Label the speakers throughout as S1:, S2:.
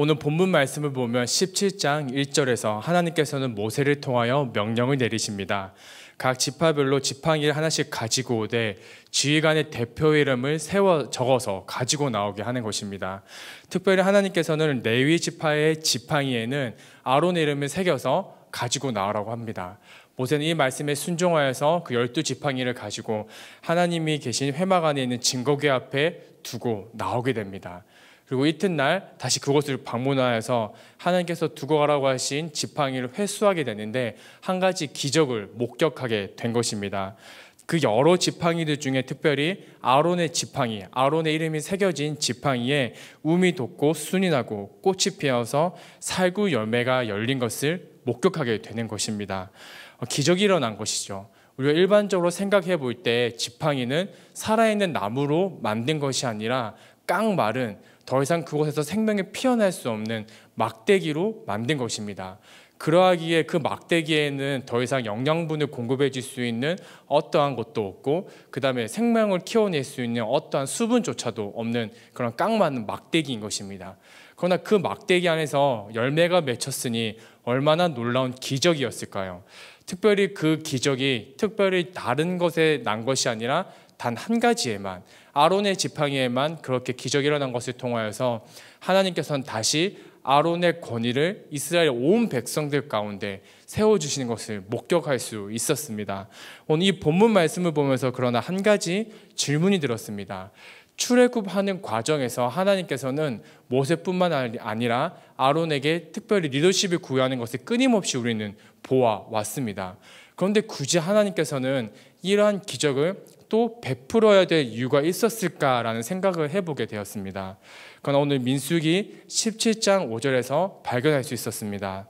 S1: 오늘 본문 말씀을 보면 17장 1절에서 하나님께서는 모세를 통하여 명령을 내리십니다. 각 지파별로 지팡이를 하나씩 가지고 오되 지휘관의 대표 이름을 세워 적어서 가지고 나오게 하는 것입니다. 특별히 하나님께서는 레위 지파의 지팡이에는 아론의 이름을 새겨서 가지고 나오라고 합니다. 모세는 이 말씀에 순종하여서 그 열두 지팡이를 가지고 하나님이 계신 회막 안에 있는 증거궤 앞에 두고 나오게 됩니다. 그리고 이튿날 다시 그곳을 방문하여서 하나님께서 두고 가라고 하신 지팡이를 회수하게 되는데 한 가지 기적을 목격하게 된 것입니다. 그 여러 지팡이들 중에 특별히 아론의 지팡이, 아론의 이름이 새겨진 지팡이에 um이 돋고 순이 나고 꽃이 피어서 살구 열매가 열린 것을 목격하게 되는 것입니다. 어, 기적이 일어난 것이죠. 우리가 일반적으로 생각해 볼 때 지팡이는 살아있는 나무로 만든 것이 아니라 깡 마른 더 이상 그곳에서 생명이 피어날 수 없는 막대기로 만든 것입니다. 그러하기에 그 막대기에는 더 이상 영양분을 공급해 줄 수 있는 어떠한 것도 없고 그 다음에 생명을 키워낼 수 있는 어떠한 수분조차도 없는 그런 깡맞는 막대기인 것입니다. 그러나 그 막대기 안에서 열매가 맺혔으니 얼마나 놀라운 기적이었을까요? 특별히 그 기적이 특별히 다른 것에 난 것이 아니라 단 한 가지에만 아론의 지팡이에만 그렇게 기적이 일어난 것을 통하여서 하나님께서는 다시 아론의 권위를 이스라엘 온 백성들 가운데 세워주시는 것을 목격할 수 있었습니다. 오늘 이 본문 말씀을 보면서 그러나 한 가지 질문이 들었습니다. 출애굽하는 과정에서 하나님께서는 모세뿐만 아니라 아론에게 특별히 리더십을 구하는 것을 끊임없이 우리는 보아 왔습니다. 그런데 굳이 하나님께서는 이러한 기적을 또 베풀어야 될 이유가 있었을까라는 생각을 해보게 되었습니다. 그러나 오늘 민수기 17장 5절에서 발견할 수 있었습니다.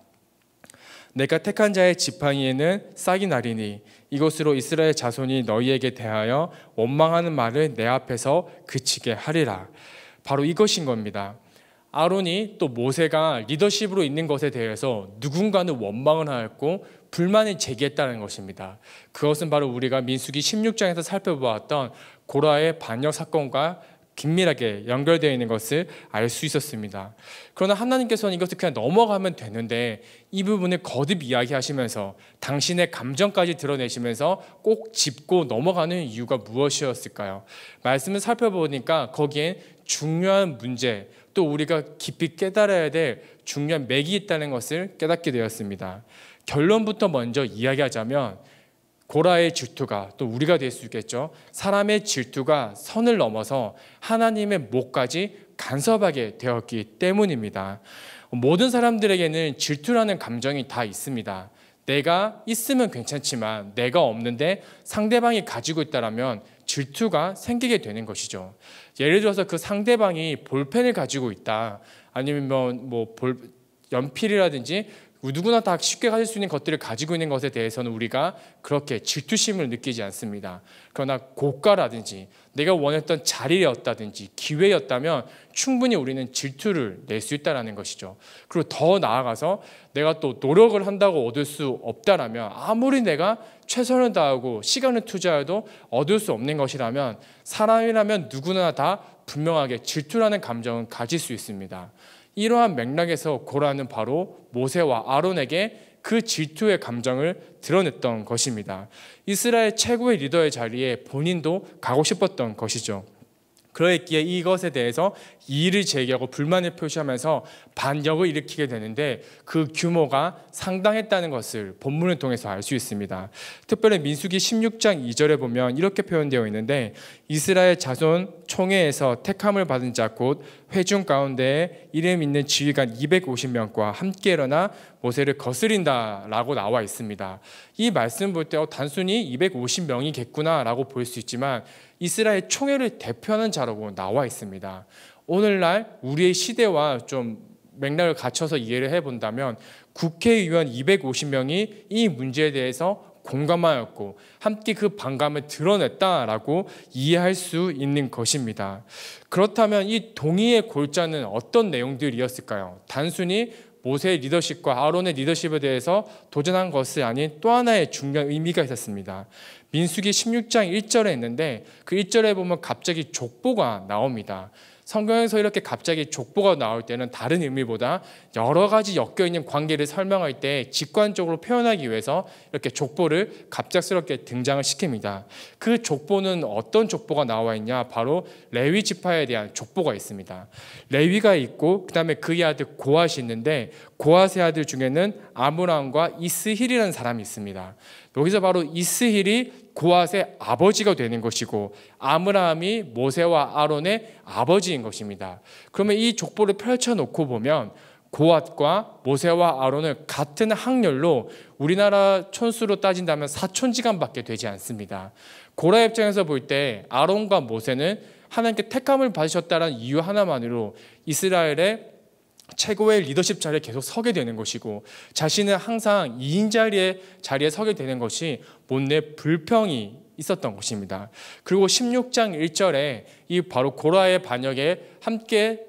S1: 내가 택한 자의 지팡이에는 싹이 나리니 이것으로 이스라엘 자손이 너희에게 대하여 원망하는 말을 내 앞에서 그치게 하리라. 바로 이것인 겁니다. 아론이 또 모세가 리더십으로 있는 것에 대해서 누군가는 원망을 하였고 불만을 제기했다는 것입니다. 그것은 바로 우리가 민수기 16장에서 살펴보았던 고라의 반역 사건과 긴밀하게 연결되어 있는 것을 알 수 있었습니다. 그러나 하나님께서는 이것을 그냥 넘어가면 되는데 이 부분을 거듭 이야기하시면서 당신의 감정까지 드러내시면서 꼭 짚고 넘어가는 이유가 무엇이었을까요? 말씀을 살펴보니까 거기엔 중요한 문제 또 우리가 깊이 깨달아야 될 중요한 맥이 있다는 것을 깨닫게 되었습니다. 결론부터 먼저 이야기하자면 고라의 질투가 또 우리가 될 수 있겠죠. 사람의 질투가 선을 넘어서 하나님의 목까지 간섭하게 되었기 때문입니다. 모든 사람들에게는 질투라는 감정이 다 있습니다. 내가 있으면 괜찮지만 내가 없는데 상대방이 가지고 있다라면 질투가 생기게 되는 것이죠. 예를 들어서 그 상대방이 볼펜을 가지고 있다. 아니면 뭐 볼, 연필이라든지 누구나 다 쉽게 가질 수 있는 것들을 가지고 있는 것에 대해서는 우리가 그렇게 질투심을 느끼지 않습니다. 그러나 고가라든지 내가 원했던 자리였다든지 기회였다면 충분히 우리는 질투를 낼 수 있다라는 것이죠. 그리고 더 나아가서 내가 또 노력을 한다고 얻을 수 없다라면 아무리 내가 최선을 다하고 시간을 투자해도 얻을 수 없는 것이라면 사람이라면 누구나 다 분명하게 질투라는 감정은 가질 수 있습니다. 이러한 맥락에서 고라는 바로 모세와 아론에게 그 질투의 감정을 드러냈던 것입니다. 이스라엘 최고의 리더의 자리에 본인도 가고 싶었던 것이죠. 그러했기에 이것에 대해서 이의를 제기하고 불만을 표시하면서 반역을 일으키게 되는데 그 규모가 상당했다는 것을 본문을 통해서 알 수 있습니다. 특별히 민수기 16장 2절에 보면 이렇게 표현되어 있는데 이스라엘 자손 총회에서 택함을 받은 자 곧 회중 가운데 이름 있는 지휘관 250명과 함께 일어나 모세를 거스린다라고 나와 있습니다. 이 말씀 볼때 어, 단순히 250명이겠구나라고 볼 수 있지만 이스라엘 총회를 대표하는 자라고 나와 있습니다. 오늘날 우리의 시대와 좀 맥락을 갖춰서 이해를 해본다면 국회의원 250명이 이 문제에 대해서 공감하였고 함께 그 반감을 드러냈다라고 이해할 수 있는 것입니다. 그렇다면 이 동의의 골자는 어떤 내용들이었을까요? 단순히 모세의 리더십과 아론의 리더십에 대해서 도전한 것이 아닌 또 하나의 중요한 의미가 있었습니다. 민수기 16장 1절에 있는데 그 1절에 보면 갑자기 족보가 나옵니다. 성경에서 이렇게 갑자기 족보가 나올 때는 다른 의미보다 여러 가지 엮여 있는 관계를 설명할 때 직관적으로 표현하기 위해서 이렇게 족보를 갑작스럽게 등장을 시킵니다. 그 족보는 어떤 족보가 나와 있냐? 바로 레위 지파에 대한 족보가 있습니다. 레위가 있고 그다음에 그의 아들 고앗이 있는데 고앗의 아들 중에는 아므람과 이스힐이라는 사람이 있습니다. 여기서 바로 이스힐이 고앗의 아버지가 되는 것이고 아므라함이 모세와 아론의 아버지인 것입니다. 그러면 이 족보를 펼쳐놓고 보면 고앗과 모세와 아론을 같은 학렬로 우리나라 촌수로 따진다면 사촌지간밖에 되지 않습니다. 고라 입장에서 볼 때 아론과 모세는 하나님께 택함을 받으셨다는 이유 하나만으로 이스라엘의 최고의 리더십 자리에 계속 서게 되는 것이고 자신은 항상 2인 자리에 자리에 서게 되는 것이 못내 불평이 있었던 것입니다. 그리고 16장 1절에 이 바로 고라의 반역에 함께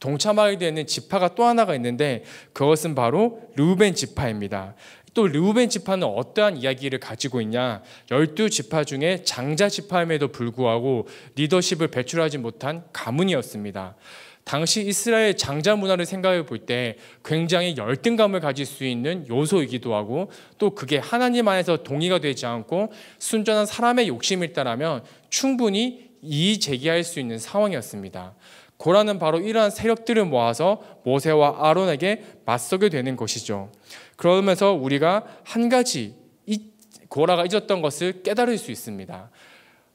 S1: 동참하게 되는 지파가 또 하나가 있는데 그것은 바로 르우벤 지파입니다. 또 르우벤 지파는 어떠한 이야기를 가지고 있냐? 열두 지파 중에 장자 지파임에도 불구하고 리더십을 배출하지 못한 가문이었습니다. 당시 이스라엘 장자 문화를 생각해 볼 때 굉장히 열등감을 가질 수 있는 요소이기도 하고 또 그게 하나님 안에서 동의가 되지 않고 순전한 사람의 욕심이 있다라면 충분히 이의 제기할 수 있는 상황이었습니다. 고라는 바로 이러한 세력들을 모아서 모세와 아론에게 맞서게 되는 것이죠. 그러면서 우리가 한 가지 고라가 잊었던 것을 깨달을 수 있습니다.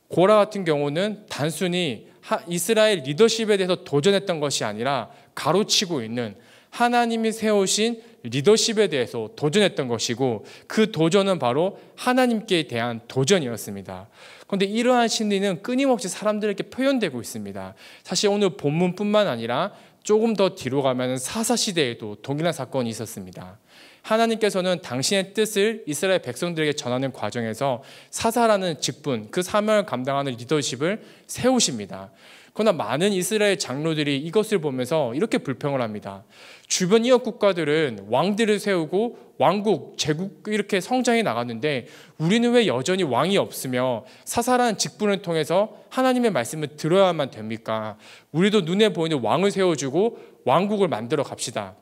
S1: 고라 같은 경우는 단순히 이스라엘 리더십에 대해서 도전했던 것이 아니라 가로치고 있는 하나님이 세우신 리더십에 대해서 도전했던 것이고 그 도전은 바로 하나님께 대한 도전이었습니다. 그런데 이러한 심리는 끊임없이 사람들에게 표현되고 있습니다. 사실 오늘 본문뿐만 아니라 조금 더 뒤로 가면 사사 시대에도 동일한 사건이 있었습니다. 하나님께서는 당신의 뜻을 이스라엘 백성들에게 전하는 과정에서 사사라는 직분, 그 사명을 감당하는 리더십을 세우십니다. 그러나 많은 이스라엘 장로들이 이것을 보면서 이렇게 불평을 합니다. 주변 이웃 국가들은 왕들을 세우고 왕국, 제국 이렇게 성장해 나갔는데 우리는 왜 여전히 왕이 없으며 사사라는 직분을 통해서 하나님의 말씀을 들어야만 됩니까? 우리도 눈에 보이는 왕을 세워주고 왕국을 만들어 갑시다.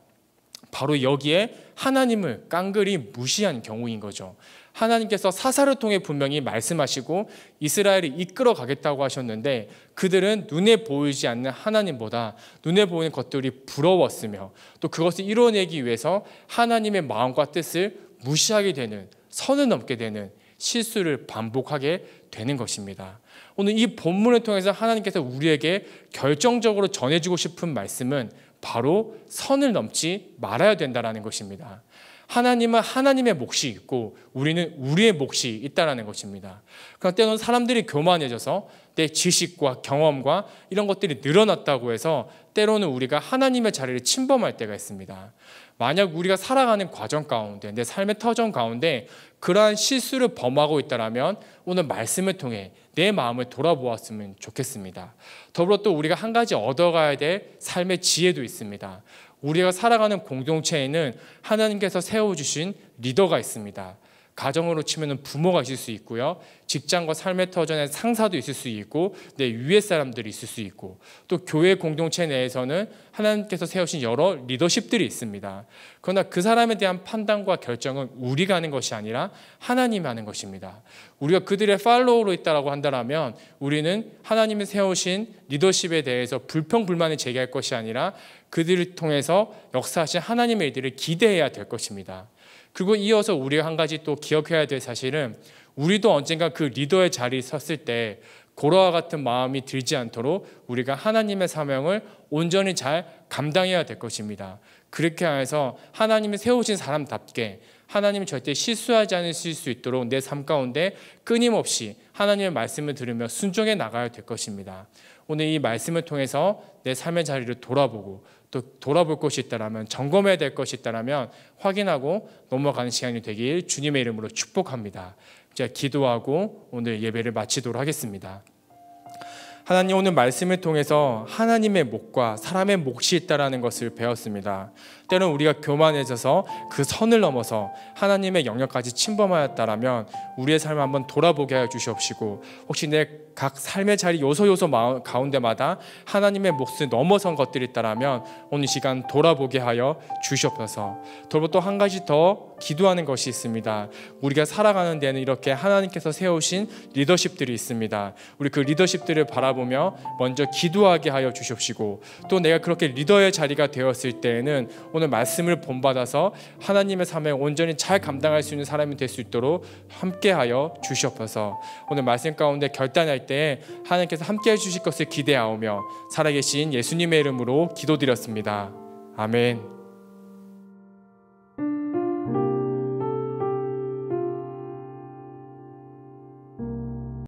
S1: 바로 여기에 하나님을 깡그리 무시한 경우인 거죠. 하나님께서 사사를 통해 분명히 말씀하시고 이스라엘을 이끌어 가겠다고 하셨는데 그들은 눈에 보이지 않는 하나님보다 눈에 보이는 것들이 부러웠으며 또 그것을 이뤄내기 위해서 하나님의 마음과 뜻을 무시하게 되는 선을 넘게 되는 실수를 반복하게 되는 것입니다. 오늘 이 본문을 통해서 하나님께서 우리에게 결정적으로 전해주고 싶은 말씀은 바로 선을 넘지 말아야 된다라는 것입니다. 하나님은 하나님의 몫이 있고 우리는 우리의 몫이 있다라는 것입니다. 그러나 때로는 사람들이 교만해져서 내 지식과 경험과 이런 것들이 늘어났다고 해서 때로는 우리가 하나님의 자리를 침범할 때가 있습니다. 만약 우리가 살아가는 과정 가운데 내 삶의 터전 가운데 그러한 실수를 범하고 있다라면 오늘 말씀을 통해 내 마음을 돌아보았으면 좋겠습니다. 더불어 또 우리가 한 가지 얻어가야 될 삶의 지혜도 있습니다. 우리가 살아가는 공동체에는 하나님께서 세워주신 리더가 있습니다. 가정으로 치면 부모가 있을 수 있고요. 직장과 삶의 터전에 상사도 있을 수 있고 내 위에 사람들이 있을 수 있고 또 교회 공동체 내에서는 하나님께서 세우신 여러 리더십들이 있습니다. 그러나 그 사람에 대한 판단과 결정은 우리가 하는 것이 아니라 하나님이 하는 것입니다. 우리가 그들의 팔로우로 있다라고 한다면 우리는 하나님이 세우신 리더십에 대해서 불평 불만을 제기할 것이 아니라 그들을 통해서 역사하신 하나님의 일들을 기대해야 될 것입니다. 그리고 이어서 우리가 한 가지 또 기억해야 될 사실은 우리도 언젠가 그 리더의 자리에 섰을 때 고라와 같은 마음이 들지 않도록 우리가 하나님의 사명을 온전히 잘 감당해야 될 것입니다. 그렇게 해서 하나님이 세우신 사람답게 하나님이 절대 실수하지 않으실 수 있도록 내 삶 가운데 끊임없이 하나님의 말씀을 들으며 순종해 나가야 될 것입니다. 오늘 이 말씀을 통해서 내 삶의 자리를 돌아보고 또 돌아볼 것이 있다라면 점검해야 될 것이 있다라면 확인하고 넘어가는 시간이 되길 주님의 이름으로 축복합니다. 제가 기도하고 오늘 예배를 마치도록 하겠습니다. 하나님 오늘 말씀을 통해서 하나님의 목과 사람의 몫이 있다라는 것을 배웠습니다. 때론 우리가 교만해져서 그 선을 넘어서 하나님의 영역까지 침범하였다라면 우리의 삶을 한번 돌아보게 하여 주시옵시고 혹시 내 각 삶의 자리 요소 요소 가운데마다 하나님의 몫을 넘어선 것들이 있다라면 오늘 시간 돌아보게 하여 주시옵소서. 돌보 또 한 가지 더 기도하는 것이 있습니다. 우리가 살아가는 데는 이렇게 하나님께서 세우신 리더십들이 있습니다. 우리 그 리더십들을 바라보며 먼저 기도하게 하여 주시옵시고 또 내가 그렇게 리더의 자리가 되었을 때에는 오늘 말씀을 본받아서 하나님의 삶에 온전히 잘 감당할 수 있는 사람이 될 수 있도록 함께하여 주시옵소서. 오늘 말씀 가운데 결단할 때 하나님께서 함께해 주실 것을 기대하오며 살아계신 예수님의 이름으로 기도드렸습니다. 아멘.